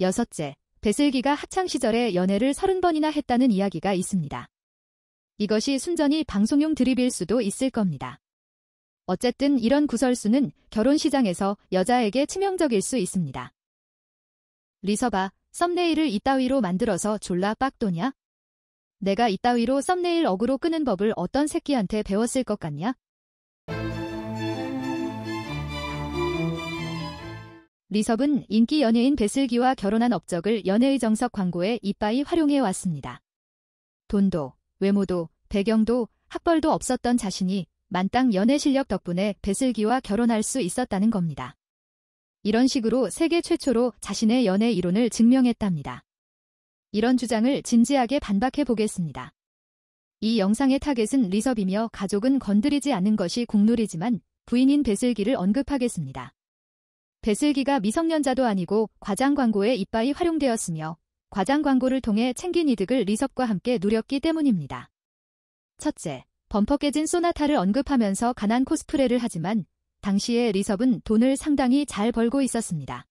여섯째, 배슬기가 학창시절에 연애를 30번이나 했다는 이야기가 있습니다. 이것이 순전히 방송용 드립일 수도 있을 겁니다. 어쨌든 이런 구설수는 결혼 시장에서 여자에게 치명적일 수 있습니다. 리서바, 썸네일을 이따위로 만들어서 졸라 빡도냐? 내가 이따위로 썸네일 어그로 끄는 법을 어떤 새끼한테 배웠을 것 같냐? 리섭은 인기 연예인 배슬기와 결혼한 업적을 연애의 정석 광고에 이빠이 활용해 왔습니다. 돈도, 외모도, 배경도, 학벌도 없었던 자신이 만땅 연애 실력 덕분에 배슬기와 결혼할 수 있었다는 겁니다. 이런 식으로 세계 최초로 자신의 연애 이론을 증명했답니다. 이런 주장을 진지하게 반박해 보겠습니다. 이 영상의 타겟은 리섭이며 가족은 건드리지 않는 것이 국룰이지만 부인인 배슬기를 언급하겠습니다. 배슬기가 미성년자도 아니고 과장 광고에 이빠이 활용되었으며 과장 광고를 통해 챙긴 이득을 리섭과 함께 누렸기 때문입니다. 첫째, 범퍼 깨진 소나타를 언급하면서 가난 코스프레를 하지만 당시에 리섭은 돈을 상당히 잘 벌고 있었습니다.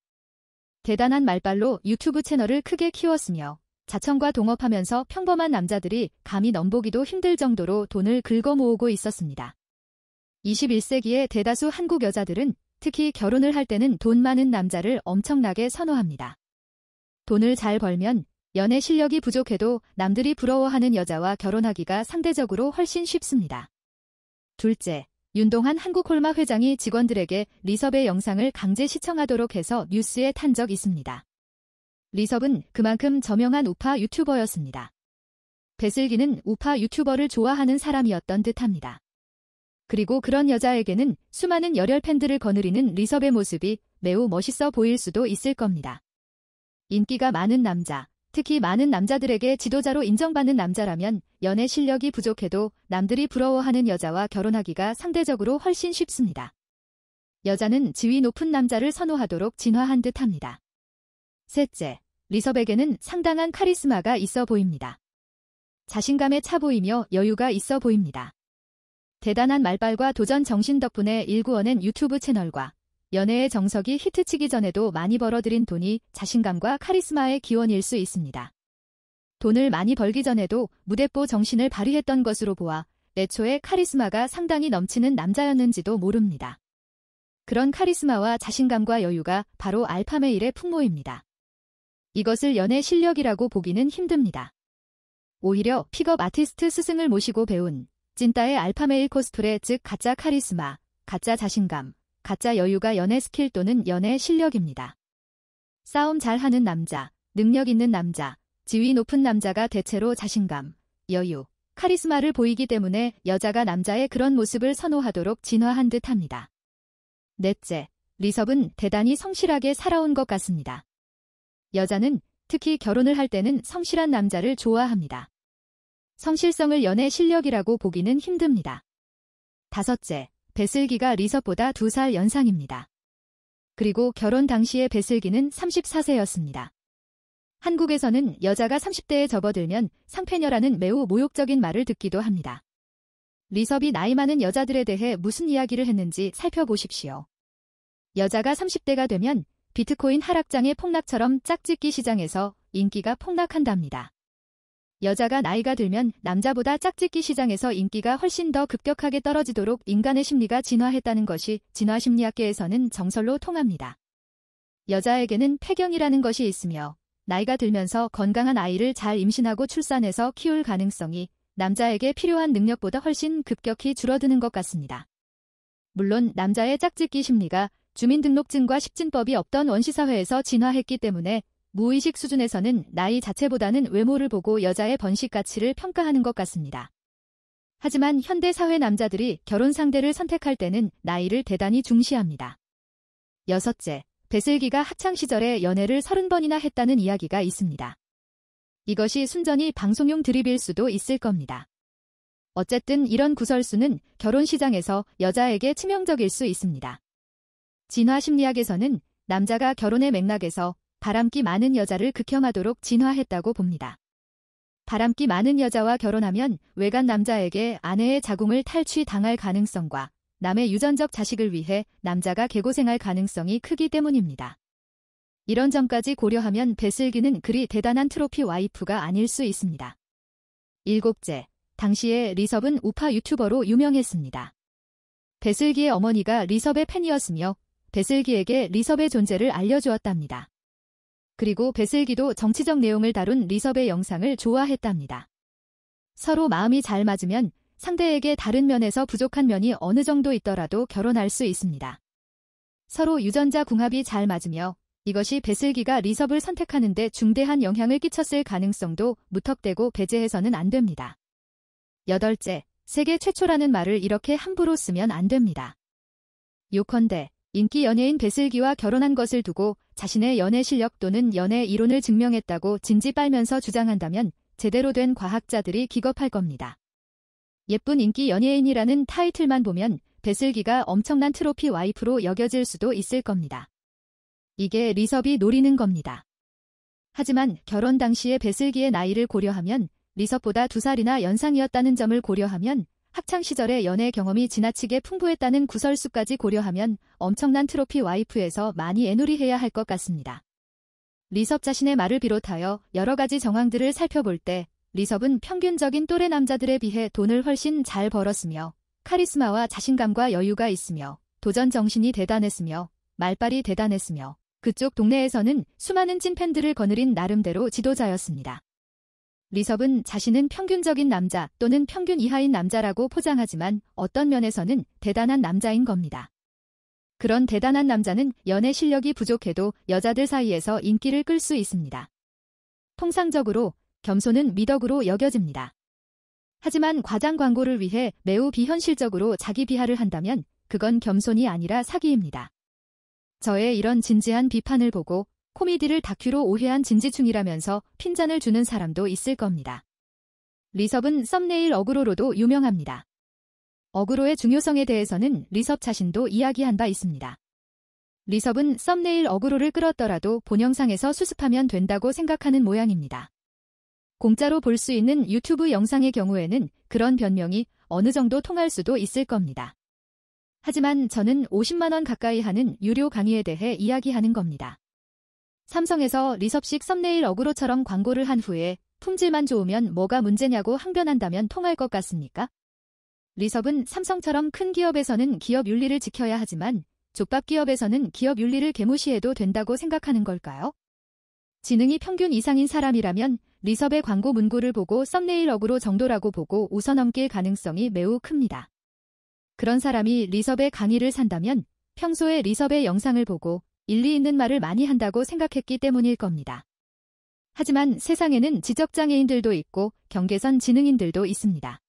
대단한 말발로 유튜브 채널을 크게 키웠으며 자청과 동업하면서 평범한 남자들이 감히 넘보기도 힘들 정도로 돈을 긁어 모으고 있었습니다. 21세기의 대다수 한국 여자들은 특히 결혼을 할 때는 돈 많은 남자를 엄청나게 선호합니다. 돈을 잘 벌면 연애 실력이 부족해도 남들이 부러워하는 여자와 결혼하기가 상대적으로 훨씬 쉽습니다. 둘째, 윤동한 한국홀마 회장이 직원들에게 리섭의 영상을 강제 시청하도록 해서 뉴스에 탄 적 있습니다. 리섭은 그만큼 저명한 우파 유튜버였습니다. 배슬기는 우파 유튜버를 좋아하는 사람이었던 듯합니다. 그리고 그런 여자에게는 수많은 열혈 팬들을 거느리는 리섭의 모습이 매우 멋있어 보일 수도 있을 겁니다. 인기가 많은 남자, 특히 많은 남자들에게 지도자로 인정받는 남자라면 연애 실력이 부족해도 남들이 부러워하는 여자와 결혼하기가 상대적으로 훨씬 쉽습니다. 여자는 지위 높은 남자를 선호하도록 진화한 듯합니다. 셋째, 리섭에게는 상당한 카리스마가 있어 보입니다. 자신감에 차 보이며 여유가 있어 보입니다. 대단한 말발과 도전 정신 덕분에 일구어낸 유튜브 채널과 연애의 정석이 히트치기 전에도 많이 벌어들인 돈이 자신감과 카리스마의 기원일 수 있습니다. 돈을 많이 벌기 전에도 무대뽀 정신을 발휘했던 것으로 보아 애초에 카리스마가 상당히 넘치는 남자였는지도 모릅니다. 그런 카리스마와 자신감과 여유가 바로 alpha male의 풍모입니다. 이것을 연애 실력이라고 보기는 힘듭니다. 오히려 pickup artist 스승을 모시고 배운 찐따의 alpha male 코스프레 즉 가짜 카리스마, 가짜 자신감, 가짜 여유가 연애 스킬 또는 연애 실력입니다. 싸움 잘하는 남자, 능력 있는 남자, 지위 높은 남자가 대체로 자신감, 여유, 카리스마를 보이기 때문에 여자가 남자의 그런 모습을 선호하도록 진화한 듯 합니다. 넷째, 리섭은 대단히 성실하게 살아온 것 같습니다. 여자는 특히 결혼을 할 때는 성실한 남자를 좋아합니다. 성실성을 연애 실력이라고 보기는 힘듭니다. 다섯째, 배슬기가 리섭보다 두 살 연상입니다. 그리고 결혼 당시에 배슬기는 34세였습니다. 한국에서는 여자가 30대에 접어들면 상패녀라는 매우 모욕적인 말을 듣기도 합니다. 리섭이 나이 많은 여자들에 대해 무슨 이야기를 했는지 살펴보십시오. 여자가 30대가 되면 비트코인 하락장의 폭락처럼 짝짓기 시장에서 인기가 폭락한답니다. 여자가 나이가 들면 남자보다 짝짓기 시장에서 인기가 훨씬 더 급격하게 떨어지도록 인간의 심리가 진화했다는 것이 진화심리학계에서는 정설로 통합니다. 여자에게는 폐경이라는 것이 있으며 나이가 들면서 건강한 아이를 잘 임신하고 출산해서 키울 가능성이 남자에게 필요한 능력보다 훨씬 급격히 줄어드는 것 같습니다. 물론 남자의 짝짓기 심리가 주민등록증과 식진법이 없던 원시사회에서 진화했기 때문에 무의식 수준에서는 나이 자체보다는 외모를 보고 여자의 번식 가치를 평가하는 것 같습니다. 하지만 현대 사회 남자들이 결혼 상대를 선택할 때는 나이를 대단히 중시합니다. 여섯째, 배슬기가 학창시절에 연애를 30번이나 했다는 이야기가 있습니다. 이것이 순전히 방송용 드립일 수도 있을 겁니다. 어쨌든 이런 구설수는 결혼 시장에서 여자에게 치명적일 수 있습니다. 진화 심리학에서는 남자가 결혼의 맥락에서 바람기 많은 여자를 극혐하도록 진화했다고 봅니다. 바람기 많은 여자와 결혼하면 외간 남자에게 아내의 자궁을 탈취당할 가능성과 남의 유전적 자식을 위해 남자가 개고생할 가능성이 크기 때문입니다. 이런 점까지 고려하면 배슬기는 그리 대단한 트로피 와이프가 아닐 수 있습니다. 일곱째, 당시에 리섭은 우파 유튜버로 유명했습니다. 배슬기의 어머니가 리섭의 팬이었으며 배슬기에게 리섭의 존재를 알려주었답니다. 그리고 배슬기도 정치적 내용을 다룬 리섭의 영상을 좋아했답니다. 서로 마음이 잘 맞으면 상대에게 다른 면에서 부족한 면이 어느 정도 있더라도 결혼할 수 있습니다. 서로 유전자 궁합이 잘 맞으며 이것이 배슬기가 리섭을 선택하는데 중대한 영향을 끼쳤을 가능성도 무턱대고 배제해서는 안 됩니다. 여덟째, 세계 최초라는 말을 이렇게 함부로 쓰면 안 됩니다. 요컨대 인기 연예인 배슬기와 결혼한 것을 두고 자신의 연애 실력 또는 연애 이론을 증명했다고 진지 빨면서 주장한다면 제대로 된 과학자들이 기겁할 겁니다. 예쁜 인기 연예인이라는 타이틀만 보면 배슬기가 엄청난 트로피 와이프로 여겨질 수도 있을 겁니다. 이게 리섭이 노리는 겁니다. 하지만 결혼 당시의 배슬기의 나이를 고려하면 리섭보다 두 살이나 연상이었다는 점을 고려하면 학창 시절의 연애 경험이 지나치게 풍부했다는 구설수까지 고려하면 엄청난 트로피 와이프에서 많이 애누리해야 할 것 같습니다. 리섭 자신의 말을 비롯하여 여러 가지 정황들을 살펴볼 때 리섭은 평균적인 또래 남자들에 비해 돈을 훨씬 잘 벌었으며 카리스마와 자신감과 여유가 있으며 도전 정신이 대단했으며 말빨이 대단했으며 그쪽 동네에서는 수많은 찐팬들을 거느린 나름대로 지도자였습니다. 리섭은 자신은 평균적인 남자 또는 평균 이하인 남자라고 포장하지만 어떤 면에서는 대단한 남자인 겁니다. 그런 대단한 남자는 연애 실력이 부족해도 여자들 사이에서 인기를 끌 수 있습니다. 통상적으로 겸손은 미덕으로 여겨집니다. 하지만 과장 광고를 위해 매우 비현실적으로 자기 비하를 한다면 그건 겸손이 아니라 사기입니다. 저의 이런 진지한 비판을 보고 코미디를 다큐로 오해한 진지충이라면서 핀잔을 주는 사람도 있을 겁니다. 리섭은 썸네일 어그로로도 유명합니다. 어그로의 중요성에 대해서는 리섭 자신도 이야기한 바 있습니다. 리섭은 썸네일 어그로를 끌었더라도 본 영상에서 수습하면 된다고 생각하는 모양입니다. 공짜로 볼 수 있는 유튜브 영상의 경우에는 그런 변명이 어느 정도 통할 수도 있을 겁니다. 하지만 저는 50만원 가까이 하는 유료 강의에 대해 이야기하는 겁니다. 삼성에서 리섭식 썸네일 어그로처럼 광고를 한 후에 품질만 좋으면 뭐가 문제냐고 항변한다면 통할 것 같습니까? 리섭은 삼성처럼 큰 기업에서는 기업 윤리를 지켜야 하지만 좆밥 기업에서는 기업 윤리를 개무시해도 된다고 생각하는 걸까요? 지능이 평균 이상인 사람이라면 리섭의 광고 문구를 보고 썸네일 어그로 정도라고 보고 웃어넘길 가능성이 매우 큽니다. 그런 사람이 리섭의 강의를 산다면 평소에 리섭의 영상을 보고 일리 있는 말을 많이 한다고 생각했기 때문일 겁니다. 하지만 세상에는 지적장애인들도 있고 경계선 지능인들도 있습니다.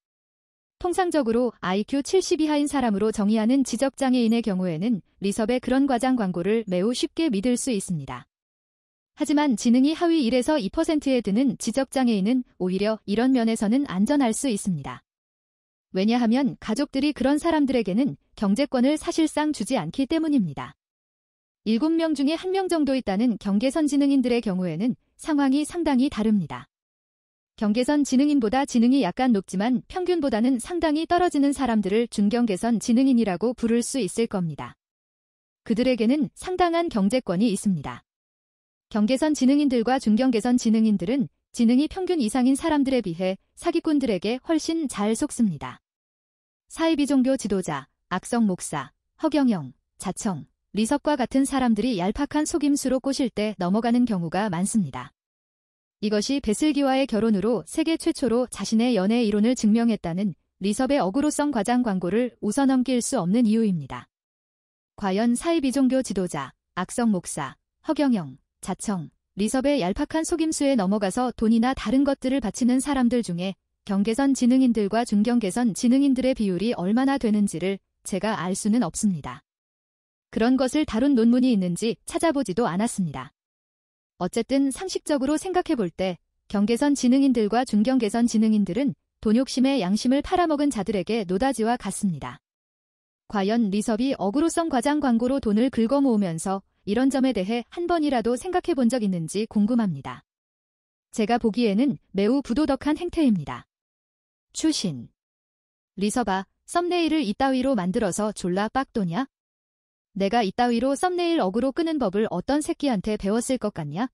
통상적으로 IQ 70 이하인 사람으로 정의하는 지적장애인의 경우에는 리섭의 그런 과장 광고를 매우 쉽게 믿을 수 있습니다. 하지만 지능이 하위 1에서 2%에 드는 지적장애인은 오히려 이런 면에서는 안전할 수 있습니다. 왜냐하면 가족들이 그런 사람들에게는 경제권을 사실상 주지 않기 때문입니다. 7명 중에 1명 정도 있다는 경계선 지능인들의 경우에는 상황이 상당히 다릅니다. 경계선 지능인보다 지능이 약간 높지만 평균보다는 상당히 떨어지는 사람들을 중경계선 지능인이라고 부를 수 있을 겁니다. 그들에게는 상당한 경제권이 있습니다. 경계선 지능인들과 중경계선 지능인들은 지능이 평균 이상인 사람들에 비해 사기꾼들에게 훨씬 잘 속습니다. 사이비 종교 지도자, 악성 목사, 허경영, 자청, 리섭과 같은 사람들이 얄팍한 속임수로 꼬실 때 넘어가는 경우가 많습니다. 이것이 배슬기와의 결혼으로 세계 최초로 자신의 연애 이론을 증명했다는 리섭의 어그로성 과장 광고를 웃어넘길 수 없는 이유입니다. 과연 사이비 종교 지도자, 악성 목사, 허경영, 자청, 리섭의 얄팍한 속임수에 넘어가서 돈이나 다른 것들을 바치는 사람들 중에 경계선 지능인들과 중경계선 지능인들의 비율이 얼마나 되는지를 제가 알 수는 없습니다. 그런 것을 다룬 논문이 있는지 찾아보지도 않았습니다. 어쨌든 상식적으로 생각해 볼 때 경계선 지능인들과 중경계선 지능인들은 돈욕심에 양심을 팔아먹은 자들에게 노다지와 같습니다. 과연 리섭이 어그로성 과장 광고로 돈을 긁어모으면서 이런 점에 대해 한 번이라도 생각해 본 적 있는지 궁금합니다. 제가 보기에는 매우 부도덕한 행태입니다. 추신. 리서바, 썸네일을 이따위로 만들어서 졸라 빡도냐? 내가 이따위로 썸네일 어그로 끄는 법을 어떤 새끼한테 배웠을 것 같냐?